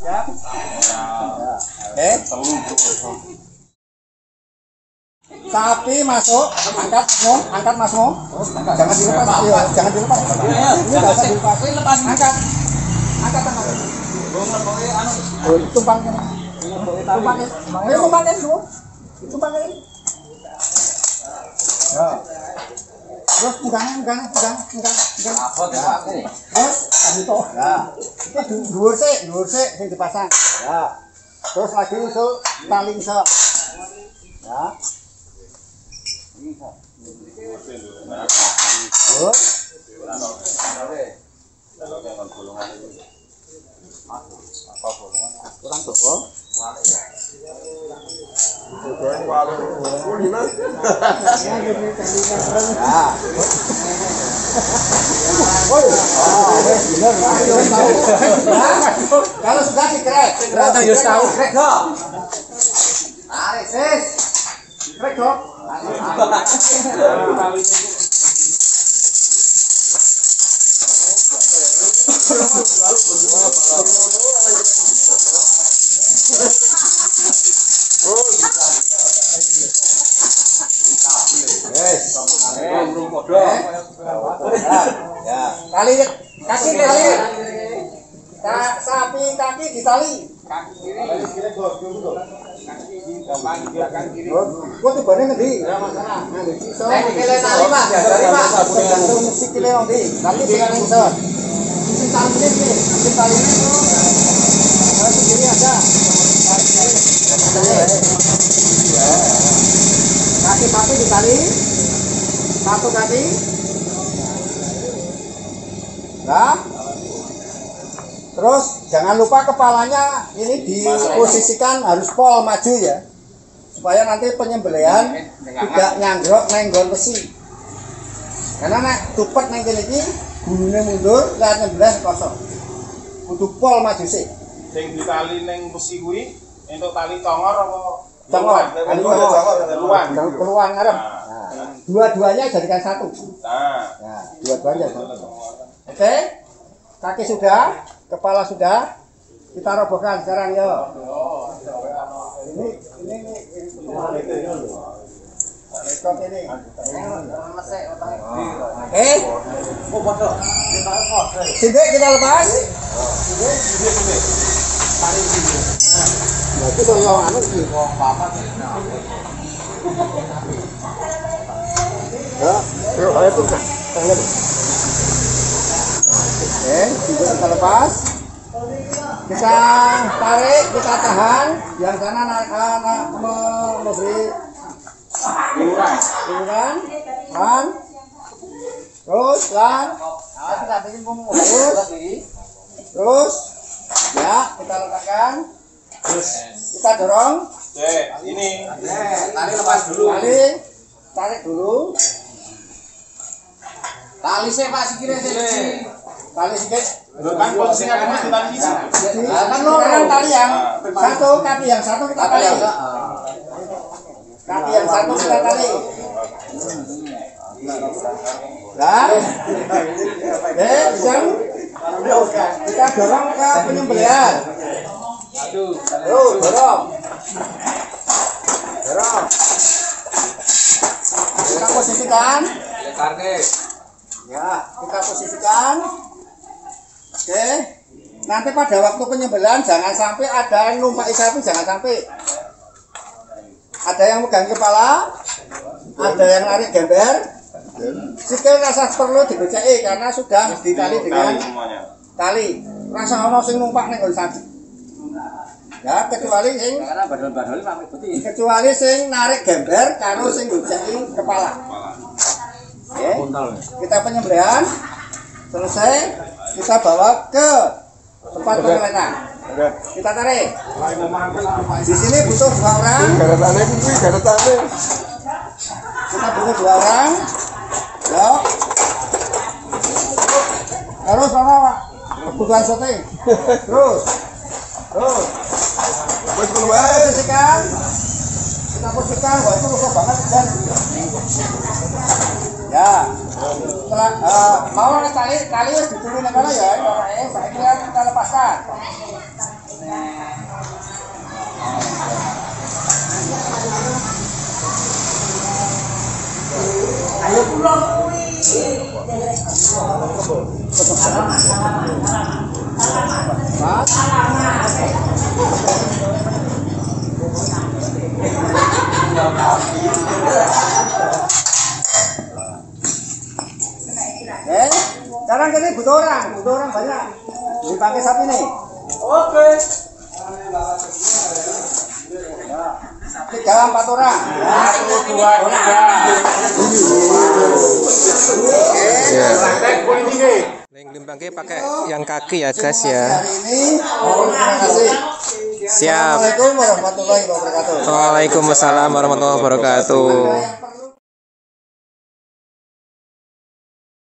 Siap. Oke. Sapi masuk, angkat Mo, angkat Mas Mo. Jangan dilepas, jangan dilepas. Ini usah dilepas. Angkat. Angkat tangan. Oh, tumpangin. Tumpangin. Ayo tumpangin dulu. Tumpangin. Ya. Terus. Apa Pak ini? Terus toh. Ya. Itu du- dhuwur sik, dhuwur sik sing dipasang. Ya. Terus lagi usul tali iso. Ya. Terus kurang tuh. Kalau sudah dikrek. Ternyata ya tahu krek kok. Tarik, sis. Krek dok. Yes. Ya. Tali kaki tali. Ka- sapi kaki ditali. Kok tibane ngendi? Ora masalah. Ngendi iso. Nek dikele tali, Pak, diajari, Pak. Tergantung sikile wong ndi. Tapi dengan iso. Sisi taline iki, sisi taline itu. Nah, sendiri ada. Kaki sapi ditali. Satu kaki. Nah, Terus jangan lupa kepalanya ini diposisikan harus pol maju ya. Supaya nanti penyembelihan tidak nyanggrok nenggon besi. Karena nek tupet neng kene iki gulune mundur, lihat nyembelih kosong. Kudu pol maju sih. sing ditali ning besi kuwi entuk tali congor apa Congor. Jangan keluar ngarep. Dua-duanya jadikan satu. Nah, Nah, dua-duanya satu. Oke? Kaki sudah, kepala sudah. Kita robohkan sekarang yo. Ini ini ini ini. Eh? Sidik kita lepas. Nah, itu kalau anu sih. Oke, sidik kita lepas. Kita tarik, kita tahan. Yang sana nak, nak me- memberi Iuran, lan, terus, lan, terus, terus, ya, kita letakkan, terus, kita dorong, Dek, ini Tali lepas dulu. tali, tarik dulu, Tali sih Pak sikile sih. tali sedikit, lho kan posisinya kan mesti tali siji. jadi, kan sekarang tali yang satu, kaki yang satu kita Tali kaki yang satu kita tali. Nah, eh, bisa kita dorong ke penyembelihan. Tuh, dorong. Dorong. Kita posisikan. Karke. Ya, kita posisikan. Oke. Nanti pada waktu penyembelihan jangan sampai ada yang numpaki sapi, jangan sampai. Ada yang megang kepala, ada yang narik gember. Sikil rasa perlu dibecai karena sudah ditali dengan Tali semuanya. tali. Rasa ono sing numpak ning sapi. Ya, kecuali sing Karena badal-badal pamit putih. kecuali sing narik gember karo sing ngejeki kepala. Kepala. Oke. Kita penyembelihan selesai, kita bawa ke tempat pengelenan. Kita tarik. Di sini butuh dua orang. Kita butuh dua orang. Yuk. Terus mana Pak? Kebutuhan syuting. Terus. Terus. Kita posisikan. Kita posisikan. Wah itu rusak banget dan. Ya. Setelah uh, mau nih kali diturun ya, ini kan kita lepaskan. Ayo pulang sekarang ini butuh orang, butuh orang banyak. Dipakai sapi nih. Oke. Tiga empat orang. Satu, dua, tiga. Ya. Tek polisi nih. Leng limbangke pakai yang kaki ya guys ya. Hari ini, oh. Siap. Assalamualaikum warahmatullahi wabarakatuh. Waalaikumsalam warahmatullahi wabarakatuh.